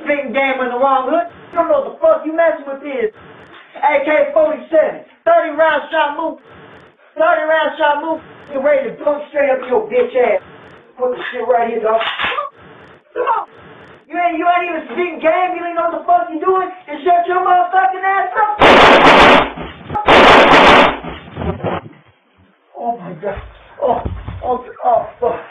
spitting game in the wrong hood. You don't know what the fuck you messing with this. AK-47, 30 round shot move, 30 round shot move. You ready to dunk straight up your bitch ass. Put the shit right here, dog. You ain't, you ain't even speaking game. You ain't know what the fuck you doing. And shut your motherfucking ass up. Oh my god. Oh, oh, oh.